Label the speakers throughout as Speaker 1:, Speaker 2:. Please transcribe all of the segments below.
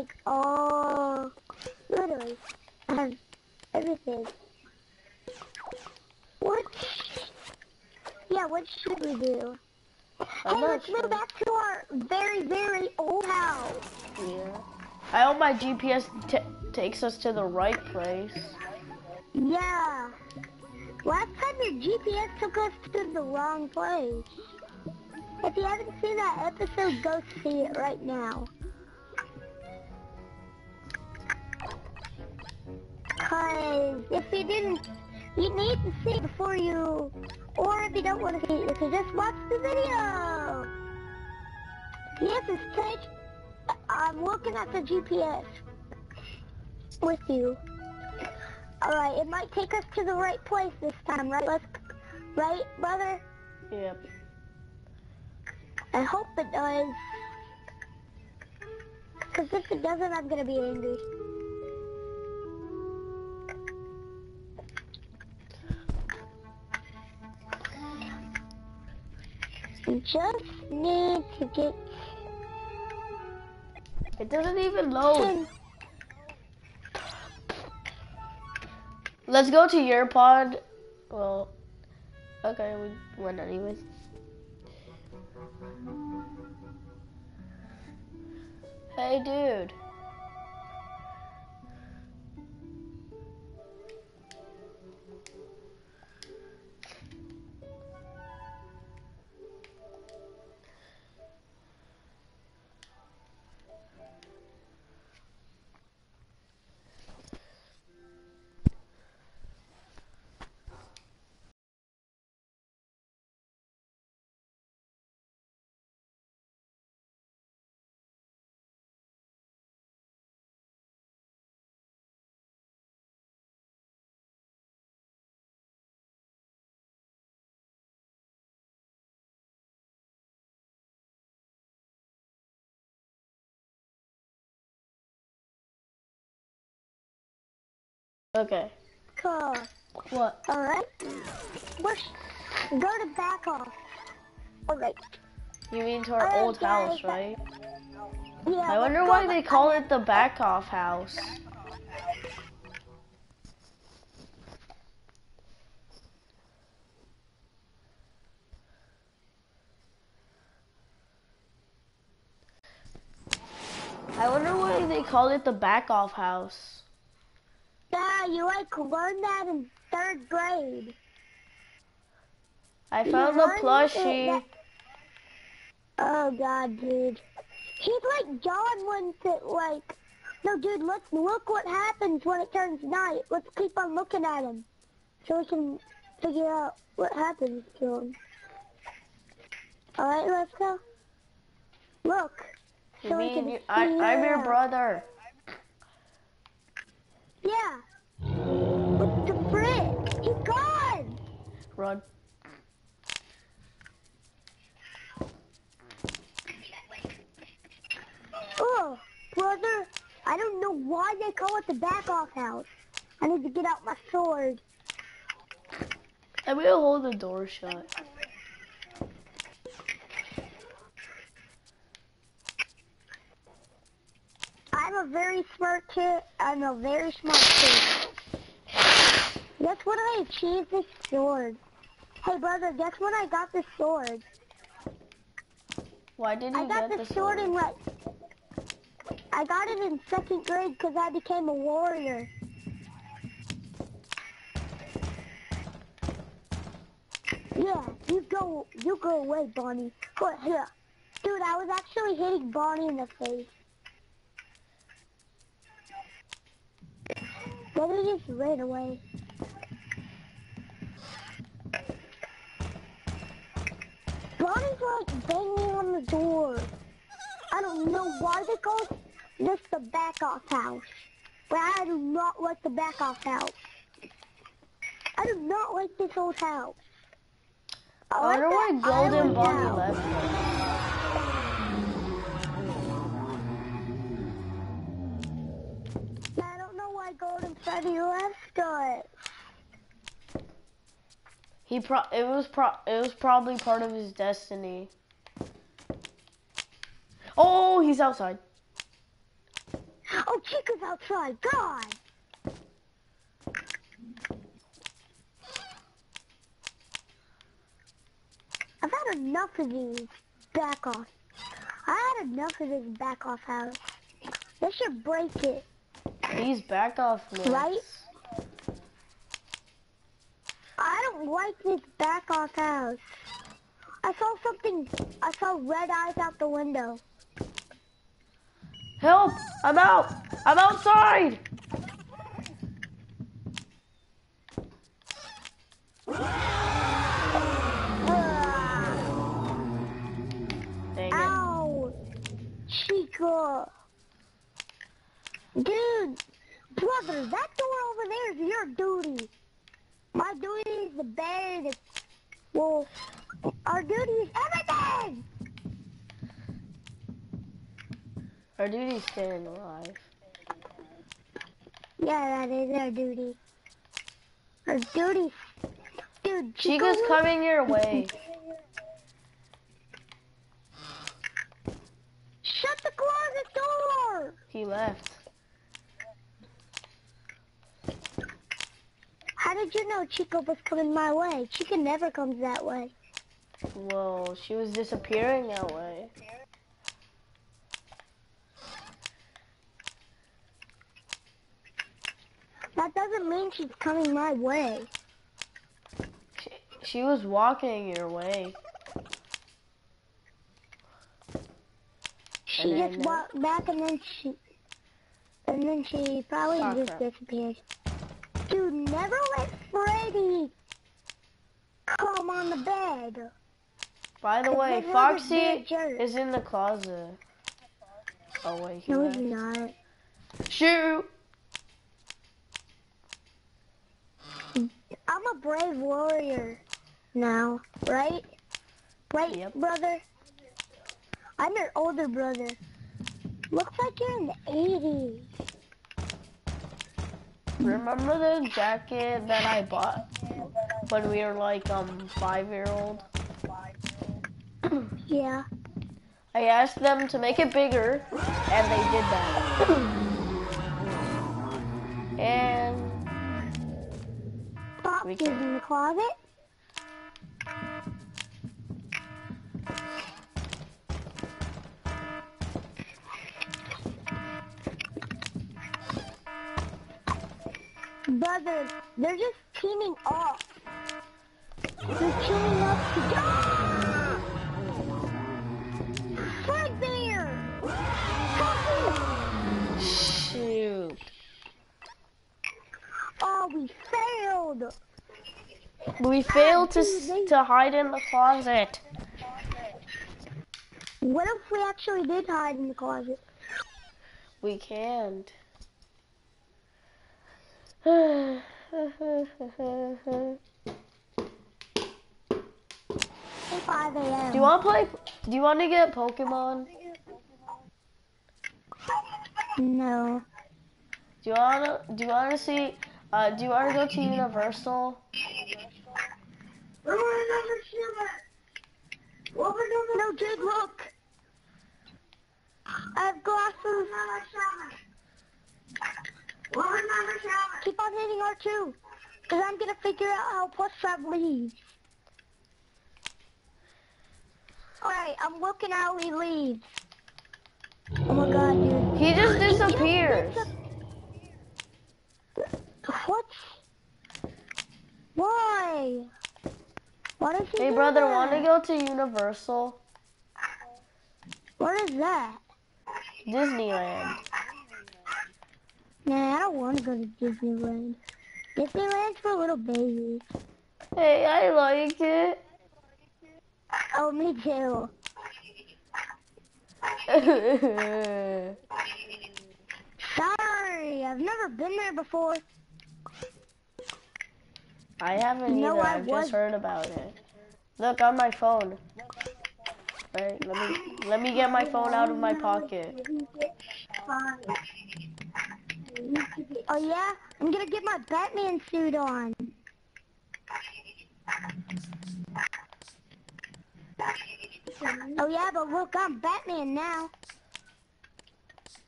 Speaker 1: like all, literally, um, everything. What? Yeah, what should we do?
Speaker 2: I'm
Speaker 1: hey, let's
Speaker 2: sure.
Speaker 1: move back to our very, very old house.
Speaker 2: Yeah. I hope my GPS takes us to the right place.
Speaker 1: Yeah. Last time your GPS took us to the wrong place. If you haven't seen that episode, go see it right now. If you didn't, you need to see it before you, or if you don't want to see it, you can just watch the video. Yes, it's take. I'm looking at the GPS with you. Alright, it might take us to the right place this time, right? Let's, right, brother?
Speaker 2: Yep.
Speaker 1: I hope it does. Because if it doesn't, I'm going to be angry. Just need to get
Speaker 2: It doesn't even load. Let's go to your pod. Well, okay, we went anyways. Hey, dude. Okay.
Speaker 1: Cool.
Speaker 2: What?
Speaker 1: Alright. We're go to back off. Alright.
Speaker 2: You mean to our
Speaker 1: Alright,
Speaker 2: old house, right?
Speaker 1: Yeah.
Speaker 2: I wonder why they call it the back off house. I wonder why they call it the back off house.
Speaker 1: Yeah, you like learned that in third grade.
Speaker 2: I found the
Speaker 1: learned
Speaker 2: plushie.
Speaker 1: Oh god, dude. He's like John when it like no dude, let's look what happens when it turns night. Let's keep on looking at him. So we can figure out what happens to him. Alright, let's go. Look.
Speaker 2: You
Speaker 1: So we
Speaker 2: mean
Speaker 1: can
Speaker 2: you, I, I'm your brother.
Speaker 1: Yeah. What the frick? He's gone!
Speaker 2: Run.
Speaker 1: Oh, brother, I don't know why they call it the back off house. I need to get out my sword.
Speaker 2: I'm gonna hold the door shut.
Speaker 1: I'm a very smart kid. I'm a very smart kid. Guess what I achieved this sword? Hey brother, guess what I got this sword?
Speaker 2: Why did you
Speaker 1: I got
Speaker 2: get the
Speaker 1: sword in like I got it in second grade because I became a warrior. Yeah, you go, you go away, Bonnie. But here, dude, I was actually hitting Bonnie in the face. He just ran away. Bonnie's like banging on the door. I don't know why they call this the back off house. But I do not like the back off house. I do not like this old house.
Speaker 2: I
Speaker 1: like
Speaker 2: wonder why
Speaker 1: that
Speaker 2: Golden Bonnie left
Speaker 1: Freddy left us.
Speaker 2: He pro it was pro it was probably part of his destiny. Oh, he's outside.
Speaker 1: Oh, Chica's outside. God. I've had enough of these back off. I had enough of this back off house. They should break it.
Speaker 2: These back off looks.
Speaker 1: Right? I don't like this back off house. I saw something. I saw red eyes out the window.
Speaker 2: Help! I'm out! I'm outside!
Speaker 1: Our
Speaker 2: duty's staying alive.
Speaker 1: Yeah, that is our duty. Our duty. Dude,
Speaker 2: Chica's coming your way.
Speaker 1: Shut the closet door!
Speaker 2: He left.
Speaker 1: How did you know Chica was coming my way? Chica never comes that way.
Speaker 2: Whoa, she was disappearing that way.
Speaker 1: That doesn't mean she's coming my way.
Speaker 2: She, she was walking your way.
Speaker 1: She
Speaker 2: And
Speaker 1: just
Speaker 2: then,
Speaker 1: walked back and then she, and then she probably just disappeared. Dude, never let Freddy come on the bed.
Speaker 2: By the way, Foxy is in the closet. Oh wait, he
Speaker 1: No,
Speaker 2: left.
Speaker 1: he's not.
Speaker 2: Shoot!
Speaker 1: I'm a brave warrior now, right? Right,
Speaker 2: Yep.
Speaker 1: brother? I'm your older brother. Looks like you're in the 80s.
Speaker 2: Remember the jacket that I bought when we were like um five year old?
Speaker 1: Yeah.
Speaker 2: I asked them to make it bigger, and they did that. We can-
Speaker 1: in the closet. Brother, they're just teaming up. They're teaming up to ah! Bear! Help me!
Speaker 2: shoot,
Speaker 1: Oh, we failed!
Speaker 2: We failed to to hide in the closet.
Speaker 1: What if we actually did hide in the closet?
Speaker 2: We can't.
Speaker 1: 5 a.m.
Speaker 2: Do you want to play? Do you want to get Pokemon?
Speaker 1: No.
Speaker 2: Do you want to? Do you want to see? Uh, do you want to go to Universal?
Speaker 1: No, dude, look. I have glasses. Keep on hitting R2. Because I'm going to figure out how Plushtrap leaves. Alright, I'm looking how he leaves. Oh my god, dude.
Speaker 2: He just disappears.
Speaker 1: What? Why? Does he
Speaker 2: Hey brother,
Speaker 1: that?
Speaker 2: to go to Universal?
Speaker 1: What is that?
Speaker 2: Disneyland.
Speaker 1: Nah, I don't want to go to Disneyland. Disneyland's for little babies.
Speaker 2: Hey, I like it.
Speaker 1: Oh, me too. Sorry, I've never been there before.
Speaker 2: I haven't
Speaker 1: No,
Speaker 2: either.
Speaker 1: I
Speaker 2: I've
Speaker 1: was-
Speaker 2: just heard about it. Look on my phone. Right, let me let me get my phone out of my pocket.
Speaker 1: Oh yeah? I'm gonna get my Batman suit on. Oh yeah, but look, I'm Batman now.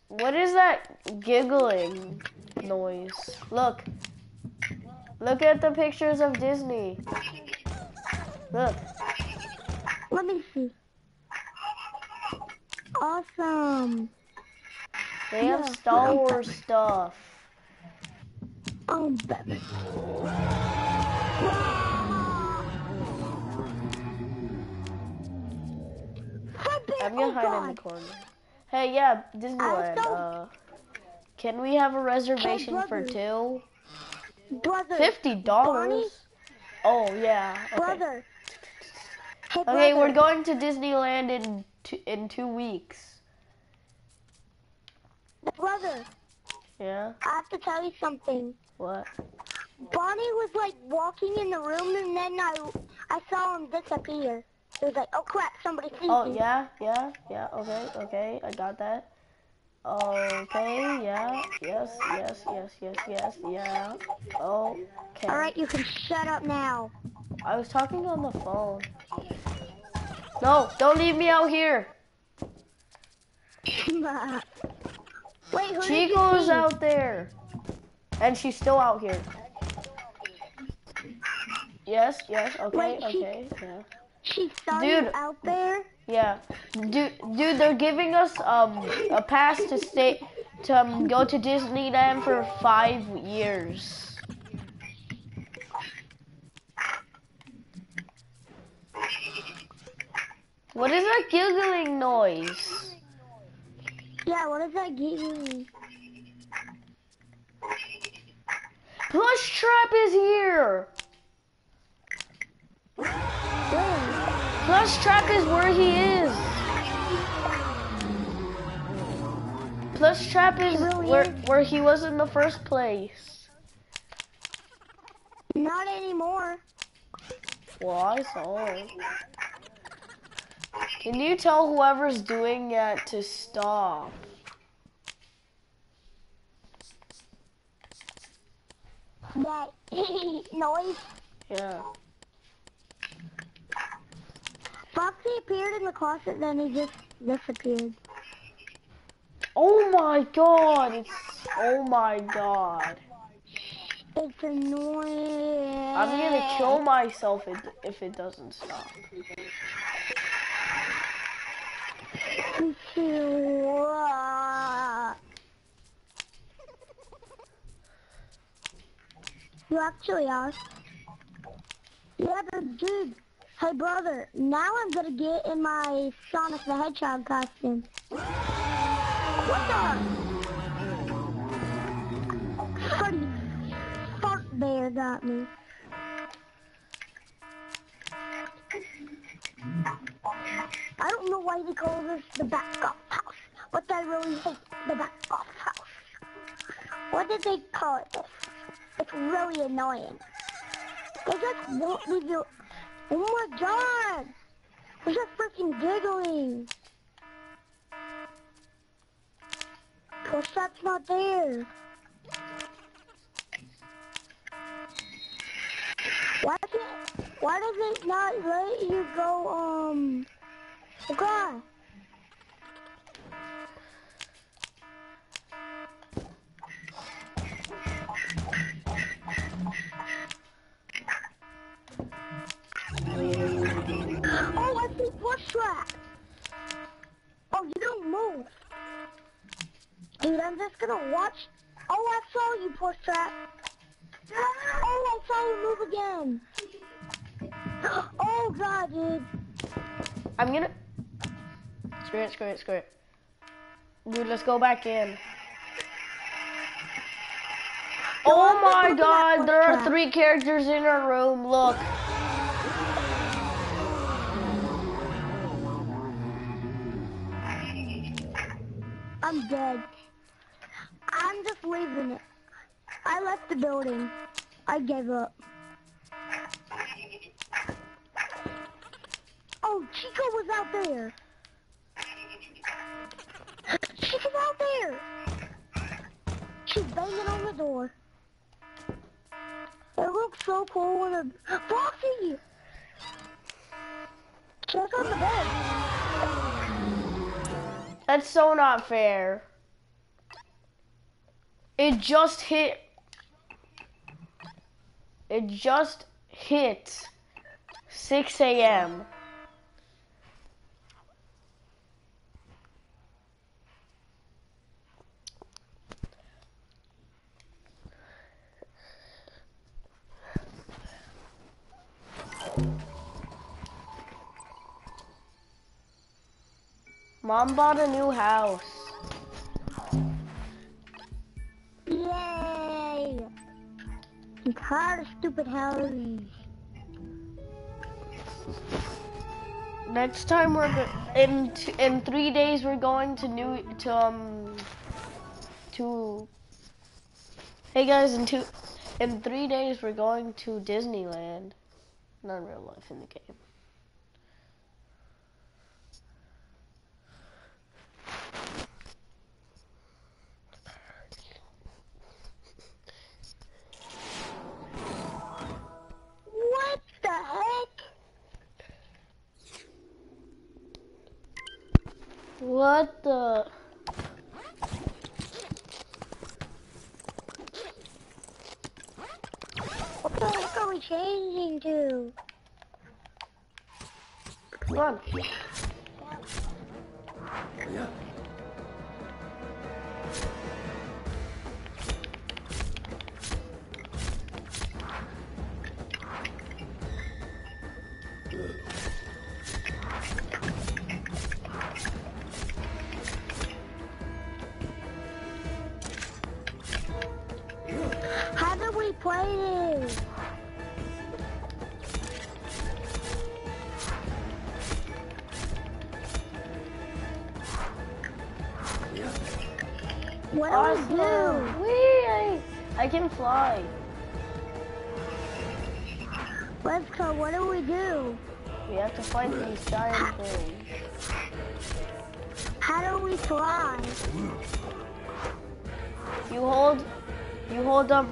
Speaker 2: What is that giggling noise? Look. Look at the pictures of Disney. Look.
Speaker 1: Let me see. Awesome.
Speaker 2: They have
Speaker 1: Yeah,
Speaker 2: Star Wars stuff.
Speaker 1: Oh, baby.
Speaker 2: I'm gonna
Speaker 1: oh,
Speaker 2: hide in the corner. Hey, yeah, Disneyland. Uh, can we have a reservation for two?
Speaker 1: Brother.
Speaker 2: Fifty dollars. Oh yeah. Okay.
Speaker 1: Brother. Hey,
Speaker 2: Okay, we're going to Disneyland in two, in two weeks.
Speaker 1: Brother,
Speaker 2: Yeah.
Speaker 1: I have to tell you something.
Speaker 2: What?
Speaker 1: Bonnie was like walking in the room and then I I saw him disappear. It was like, oh crap, somebody sees
Speaker 2: Oh
Speaker 1: me.
Speaker 2: yeah, yeah, yeah. Okay, okay. I got that. Okay. Yeah. Yes. Yes. Yes. Yes. Yes. Yeah. Okay.
Speaker 1: Alright, you can shut up now.
Speaker 2: I was talking on the phone. No, don't leave me out here.
Speaker 1: Wait, who Chica's
Speaker 2: out there. And she's still out here. Yes, yes, okay,
Speaker 1: Wait, she-
Speaker 2: okay, yeah.
Speaker 1: She saw you
Speaker 2: Dude.
Speaker 1: out there?
Speaker 2: Yeah. Dude, dude, they're giving us um a pass to stay to um, go to Disneyland for five years. What is that giggling noise?
Speaker 1: Yeah, what is that giving?
Speaker 2: Plushtrap is here. Plushtrap is where he is. Plushtrap is
Speaker 1: really
Speaker 2: where
Speaker 1: is?
Speaker 2: where he was in the first place.
Speaker 1: Not anymore.
Speaker 2: Well, I saw. Can you tell whoever's doing that to stop?
Speaker 1: That noise.
Speaker 2: Yeah.
Speaker 1: Foxy appeared in the closet, then he just disappeared.
Speaker 2: Oh my god! It's oh my god!
Speaker 1: It's annoying.
Speaker 2: I'm gonna kill myself if, if it doesn't stop.
Speaker 1: You actually are. Yeah, but dude. Hey, brother. Now I'm gonna get in my Sonic the Hedgehog costume. What the? Freddy Fart Bear got me. I don't know why they call this the back off house, but I really hate the back off house. What did they call it this? It's really annoying. They just won't leave you. Oh my god! They're just freaking giggling. Cause that's not there. Why can't, why does it not let you go, um, oh god. Oh, Plushtrap. Oh, you don't move. Dude, I'm just gonna watch. Oh, I saw you Plushtrap. Oh, I saw you move again. Oh god, dude.
Speaker 2: I'm gonna. Screw it, screw it, screw it. Dude, let's go back in. Oh my
Speaker 1: just looking at
Speaker 2: god, there are three characters in our room. Look.
Speaker 1: I'm dead. I'm just leaving it. I left the building. I gave up. Oh, Chica was out there. Chica's out there. She's banging on the door. It looks so cool when a Foxy. Check on the bed.
Speaker 2: That's so not fair. It just hit. It just hit 6 a.m. Mom bought a new house.
Speaker 1: Yay! Tired of stupid houses.
Speaker 2: Next time we're in t- in three days we're going to new to um to. Hey guys, in two in three days we're going to Disneyland. Not in real life, in the game.
Speaker 1: What the?
Speaker 2: What the
Speaker 1: heck are we changing to?
Speaker 2: Come on.
Speaker 1: How
Speaker 2: fly.
Speaker 1: Let's go. What do we do?
Speaker 2: We have to fight these giant things.
Speaker 1: How do we fly?
Speaker 2: You hold, you hold um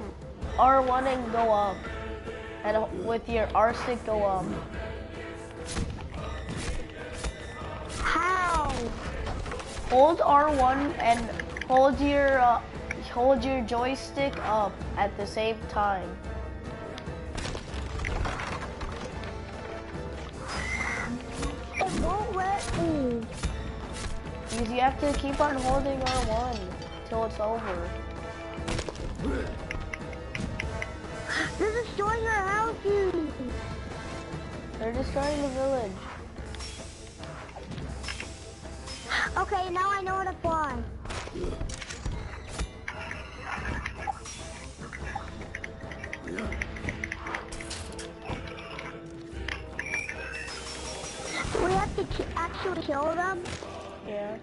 Speaker 2: R1 and go up, and with your R stick go up.
Speaker 1: How?
Speaker 2: Hold R1 and hold your uh, hold your joystick up at the same time.
Speaker 1: It won't let me.
Speaker 2: Because you have to keep on holding R1 till it's over.
Speaker 1: They're destroying our houses.
Speaker 2: They're destroying the village.
Speaker 1: Okay, now I know how to fly. Actually kill them?
Speaker 2: Yeah.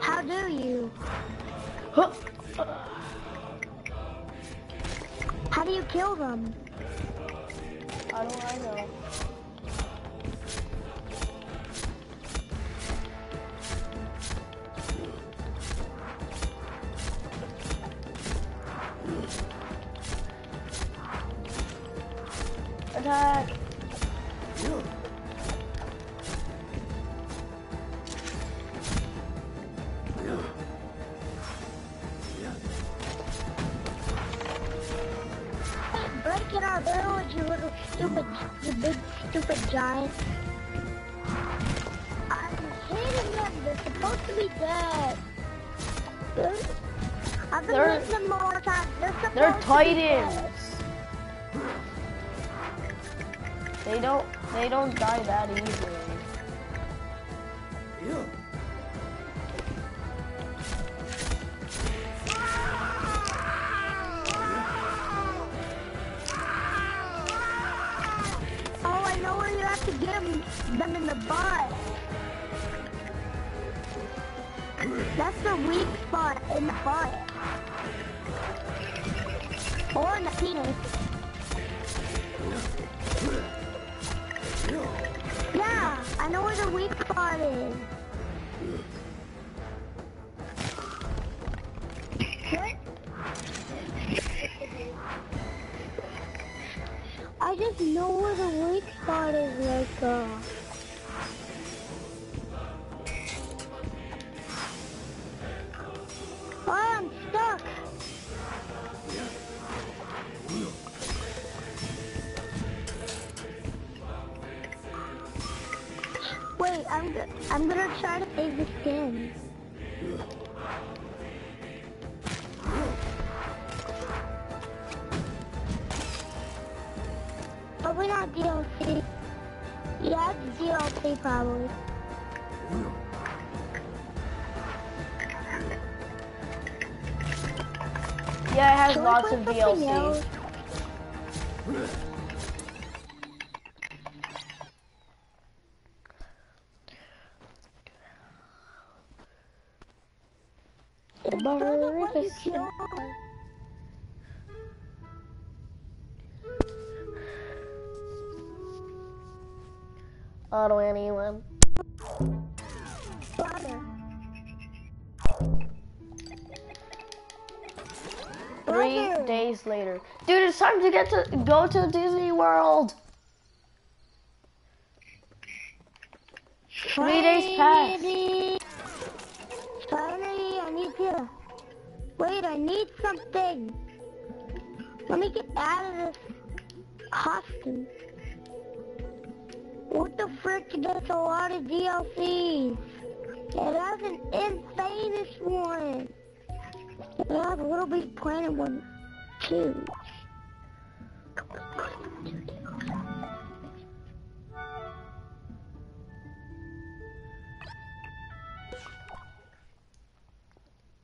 Speaker 1: How do you?
Speaker 2: Huh.
Speaker 1: How do you kill them?
Speaker 2: How do I know? Attack!
Speaker 1: Giant. I'm hitting them. They're supposed to be dead. I've been
Speaker 2: They're-
Speaker 1: them more times. They're supposed
Speaker 2: They're
Speaker 1: be
Speaker 2: titans! They don't they don't die that easily.
Speaker 1: Or in the penis. Yeah, I know where the weak spot is. What? I just know where the weak spot is, like, uh...
Speaker 2: DLCs.
Speaker 1: else? It doesn't let.
Speaker 2: Auto anyone. Days later. Dude, it's time to get to go to Disney World. Three days passed.
Speaker 1: Finally. Finally, I need to. Wait, I need something. Let me get out of this costume. What the frick? That's a lot of DLCs. It has an infamous one. It has a LittleBigPlanet one, too.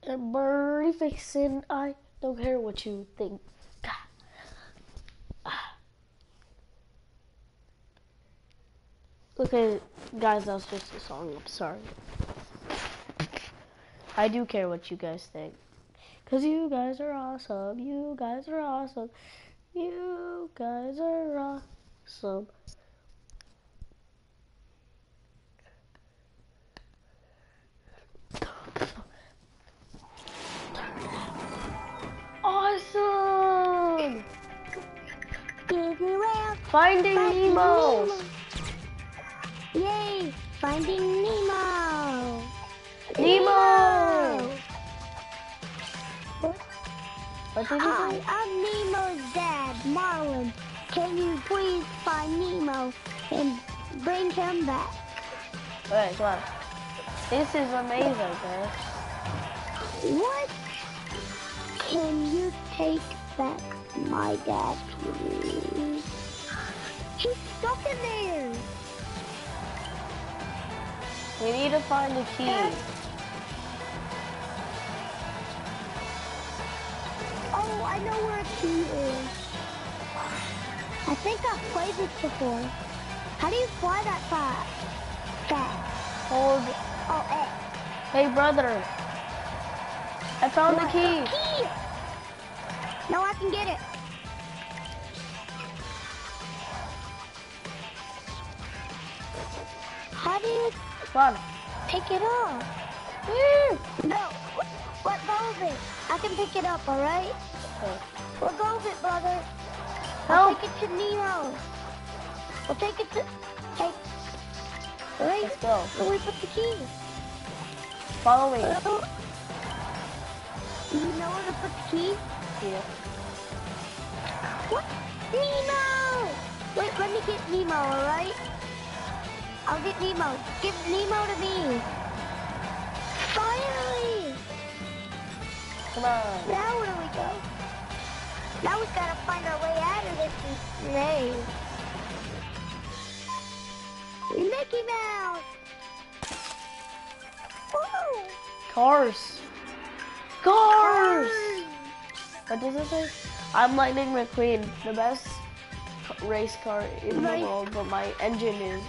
Speaker 2: And birdie fixin', I don't care what you think. Ah. Okay, guys, that was just a song. I'm sorry. I do care what you guys think. Cause you guys are awesome. You guys are awesome. You guys are awesome. Awesome! Finding. Nemo.
Speaker 1: Yay! Finding Nemo.
Speaker 2: Nemo.
Speaker 1: What
Speaker 2: did you
Speaker 1: Hi,
Speaker 2: say?
Speaker 1: I'm Nemo's dad, Marlin. Can you please find Nemo and bring him back?
Speaker 2: Alright, come on. This is amazing, guys.
Speaker 1: What? Can you take back my dad, please? He's stuck in there.
Speaker 2: We need to find the key.
Speaker 1: Oh, I know where a key is. I think I've played this before. How do you fly that far? Fast.
Speaker 2: Hold.
Speaker 1: Oh, X.
Speaker 2: Hey, brother. I found the key.
Speaker 1: Key! No, I can get it. How do you
Speaker 2: Come on.
Speaker 1: pick it up?
Speaker 2: Woo!
Speaker 1: No. Let it. I can pick it up, alright?
Speaker 2: Okay.
Speaker 1: Let go of it, brother.
Speaker 2: Help.
Speaker 1: I'll oh. take it to Nemo. We'll take it to... Take... Right?
Speaker 2: Let's go.
Speaker 1: Where we put the key?
Speaker 2: Follow me.
Speaker 1: Oh. You know where to put the key?
Speaker 2: Yeah.
Speaker 1: What? Nemo! Wait, let me get Nemo, alright? I'll get Nemo. Give Nemo to me. Finally!
Speaker 2: Come on.
Speaker 1: Now where do we go? Now we gotta find our way out of this maze. Mickey Mouse! Woo!
Speaker 2: Cars. Cars. What does it say? I'm Lightning McQueen, the best race car in
Speaker 1: Right.
Speaker 2: the world, but my engine is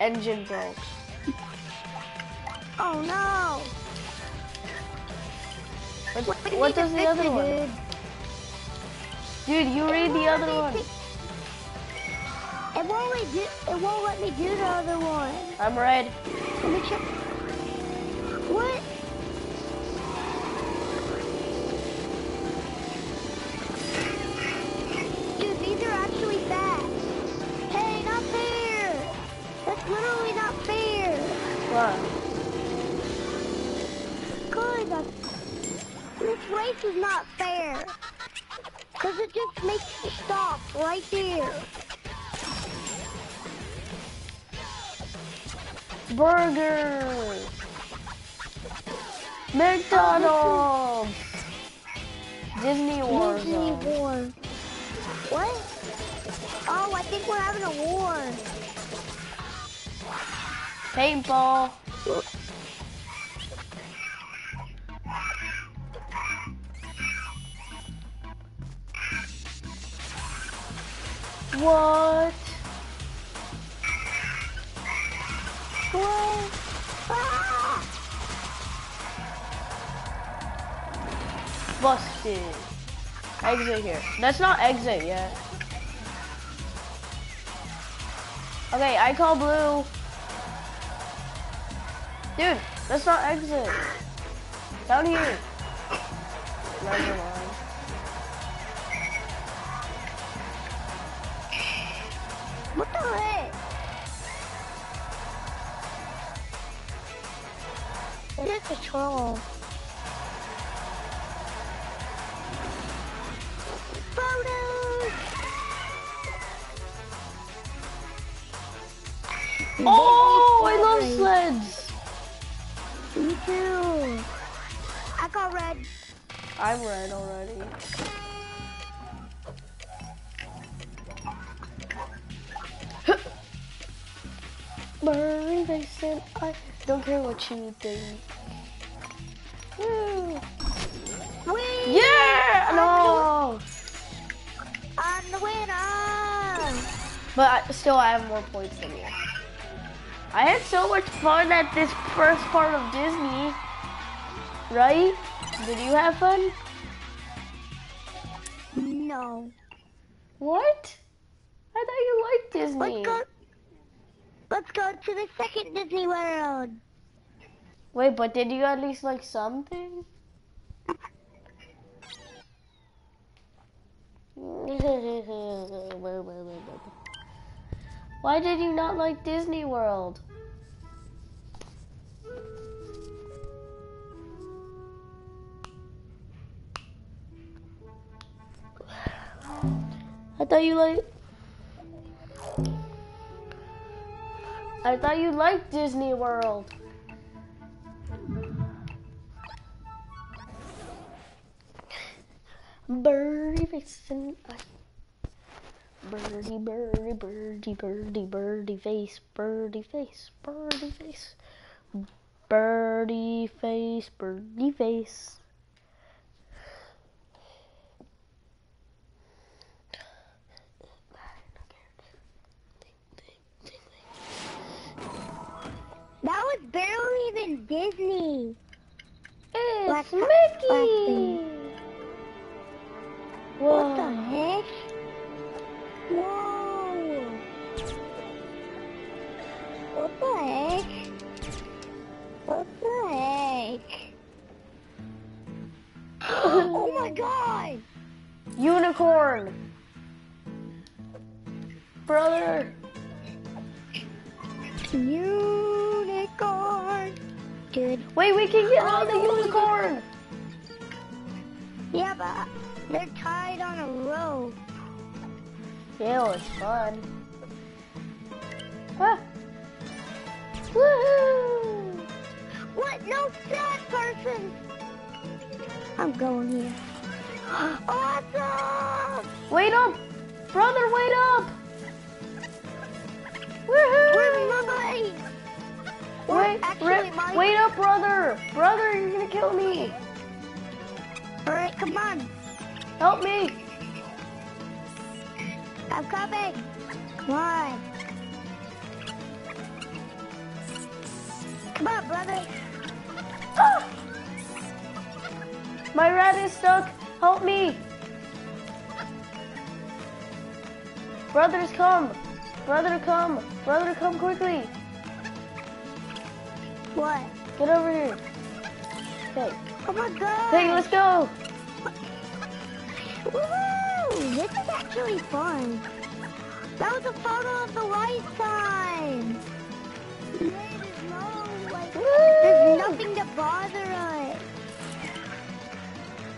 Speaker 2: engine broke.
Speaker 1: Oh no!
Speaker 2: What,
Speaker 1: What, do you
Speaker 2: what
Speaker 1: need to
Speaker 2: does the other one?
Speaker 1: dude?
Speaker 2: Dude, you read the other one.
Speaker 1: It won't let do. It won't let me do the other one.
Speaker 2: I'm red.
Speaker 1: Let me check. What?
Speaker 2: McDonald's. Disney War
Speaker 1: Disney
Speaker 2: Zone.
Speaker 1: War. What? Oh, I think we're having a war.
Speaker 2: Paintball. What? Busted. Exit here. That's not exit yet. Okay, I call blue. Dude, that's not exit. Down here. Don't care what you think. Woo. Yeah! No!
Speaker 1: I'm the winner!
Speaker 2: But I, still, I have more points than you. I had so much fun at this first part of Disney. Right? Did you have fun?
Speaker 1: No.
Speaker 2: What? I thought you liked Disney.
Speaker 1: Let's go. Let's go to the second Disney World.
Speaker 2: Wait, but did you at least like something? Why did you not like Disney World? I thought you like. I thought you liked Disney World. Birdie face and I. Birdie, birdie, birdie, birdie, birdie face, birdie face, birdie face. Birdie face, birdie face.
Speaker 1: That was barely even Disney.
Speaker 2: It's
Speaker 1: Black-
Speaker 2: Mickey!
Speaker 1: What the heck? Whoa. What the heck? What the heck? Oh my god!
Speaker 2: Unicorn! Brother!
Speaker 1: Unicorn! Dude.
Speaker 2: Wait, we can get on the unicorn!
Speaker 1: Yeah, but they're tied on a rope.
Speaker 2: Yeah, it's fun. Ah. Woohoo!
Speaker 1: What? No, that person! I'm going here. Awesome!
Speaker 2: Wait up! Brother, wait up! Woohoo!
Speaker 1: Where's my bike?
Speaker 2: Wait,
Speaker 1: actually, my-
Speaker 2: wait up, brother! Brother, you're gonna kill me!
Speaker 1: Alright, come on.
Speaker 2: Help me!
Speaker 1: I'm coming. Come on. Come on, brother.
Speaker 2: Ah! My rat is stuck. Help me! Brothers, come! Brother, come! Brother, come quickly!
Speaker 1: What?
Speaker 2: Get over here. Okay.
Speaker 1: Oh my god.
Speaker 2: Hey, let's go!
Speaker 1: Woo! This is actually fun. That was a photo of the lifetime. There's no, like, there's nothing to bother us.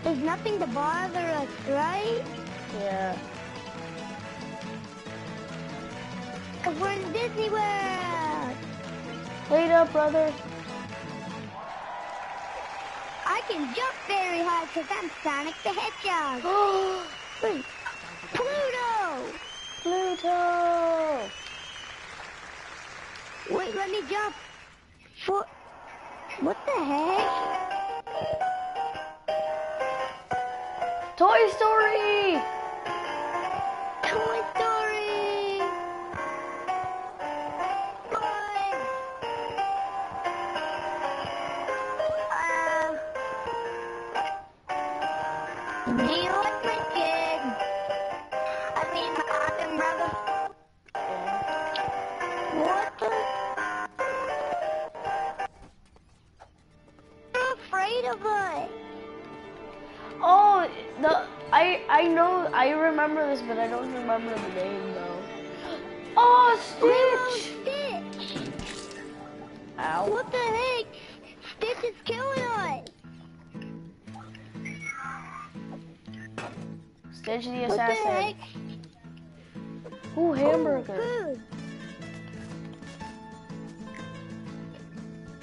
Speaker 1: There's nothing to bother us, right?
Speaker 2: Yeah.
Speaker 1: Cause we're in Disney World.
Speaker 2: Wait up, brother.
Speaker 1: Can jump very high because I'm Sonic the Hedgehog. Wait, Pluto!
Speaker 2: Pluto!
Speaker 1: Wait, let me jump. For what the heck?
Speaker 2: Toy Story!
Speaker 1: Afraid.
Speaker 2: Oh, the I I know I remember this, but I don't remember the name though. Oh, Stitch!
Speaker 1: Stitch!
Speaker 2: Ow!
Speaker 1: What the heck? Stitch is killing us!
Speaker 2: Stitch the
Speaker 1: What the
Speaker 2: assassin.
Speaker 1: heck?
Speaker 2: Ooh, hamburger.
Speaker 1: Oh.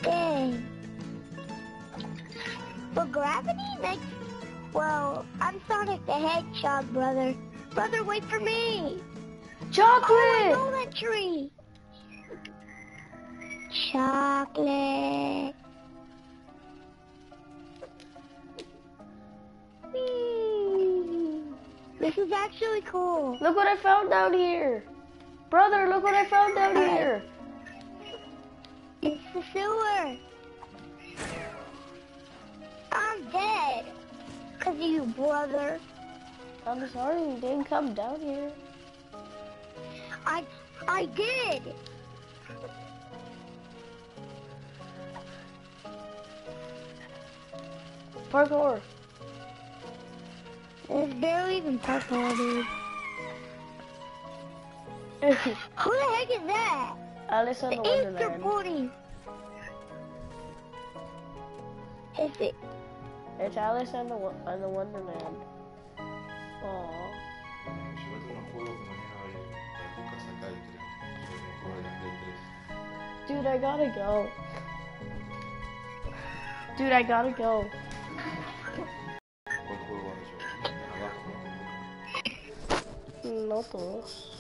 Speaker 1: Dang. But gravity makes... Well, I'm Sonic the Hedgehog, brother. Brother, wait for me! Chocolate. Oh, I
Speaker 2: Chocolate!
Speaker 1: know that tree! Chocolate. Whee! This is actually cool.
Speaker 2: Look what I found down here. Brother, look what I found down here.
Speaker 1: It's the sewer. Brother.
Speaker 2: I'm sorry you didn't come down here.
Speaker 1: I I did.
Speaker 2: Parkour.
Speaker 1: There's barely even parkour, dude. Who the heck is that?
Speaker 2: Alice in
Speaker 1: The
Speaker 2: the
Speaker 1: Easter
Speaker 2: Wonderland.
Speaker 1: Bunny. Is it?
Speaker 2: It's Alice in the in the Wonderland. Aww.
Speaker 3: Llévate unos juegos que mañana va a ir a tu casa acá y creo. Llévate unos juegos de la Play 3.
Speaker 2: Dude, I gotta go. Dude, I gotta go.
Speaker 3: ¿Cuál juego vas a llevar? Abajo, ¿no?
Speaker 2: No todos.